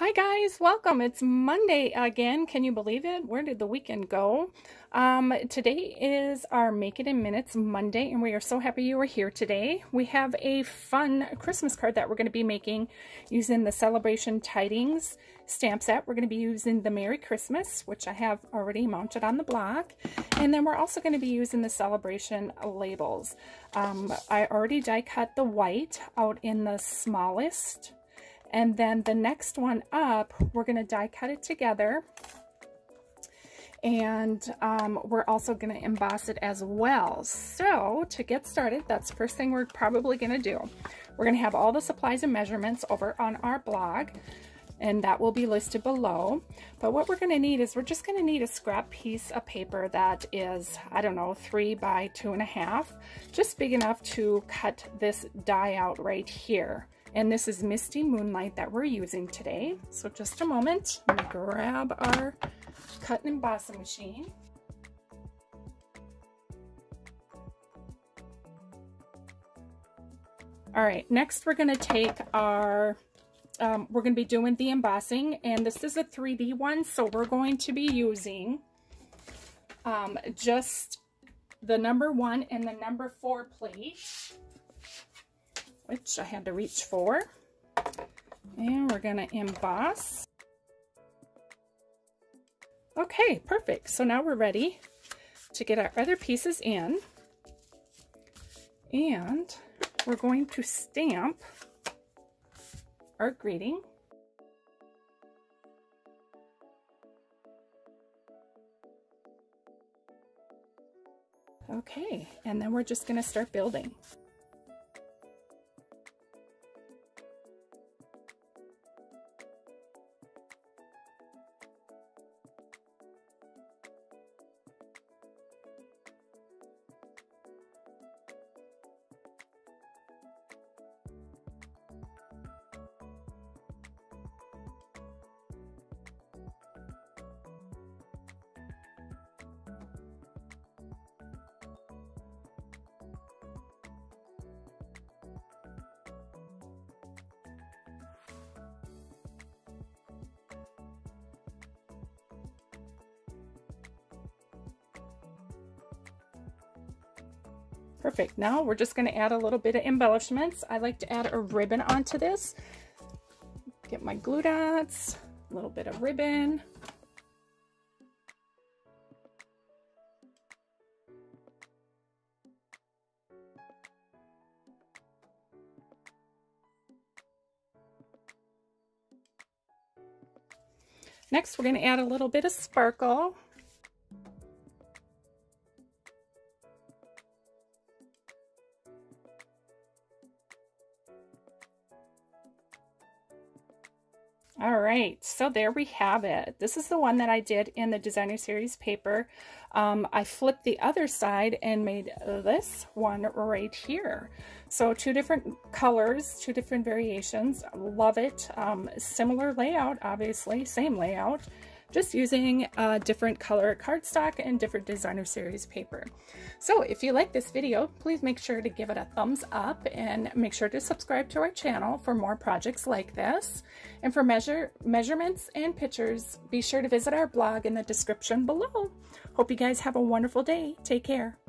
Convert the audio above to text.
Hi guys, welcome. It's Monday again. Can you believe it? Where did the weekend go? Um, today is our Make It in Minutes Monday and we are so happy you are here today. We have a fun Christmas card that we're going to be making using the Celebration Tidings stamp set. We're going to be using the Merry Christmas, which I have already mounted on the block. And then we're also going to be using the Celebration labels. Um, I already die cut the white out in the smallest and then the next one up, we're going to die cut it together. And um, we're also going to emboss it as well. So to get started, that's first thing we're probably going to do. We're going to have all the supplies and measurements over on our blog. And that will be listed below. But what we're going to need is we're just going to need a scrap piece of paper that is, I don't know, three by two and a half. Just big enough to cut this die out right here. And this is Misty Moonlight that we're using today. So just a moment, grab our cut and embossing machine. All right, next we're gonna take our, um, we're gonna be doing the embossing and this is a 3D one. So we're going to be using um, just the number one and the number four plate which I had to reach for. And we're going to emboss. Okay, perfect. So now we're ready to get our other pieces in. And we're going to stamp our greeting. Okay, and then we're just going to start building. Perfect. Now we're just going to add a little bit of embellishments. I like to add a ribbon onto this. Get my glue dots, a little bit of ribbon. Next, we're going to add a little bit of sparkle. All right, so there we have it. This is the one that I did in the designer series paper. Um, I flipped the other side and made this one right here. So two different colors, two different variations. Love it. Um, similar layout, obviously, same layout just using a different color cardstock and different designer series paper. So if you like this video, please make sure to give it a thumbs up and make sure to subscribe to our channel for more projects like this. And for measure measurements and pictures, be sure to visit our blog in the description below. Hope you guys have a wonderful day. Take care.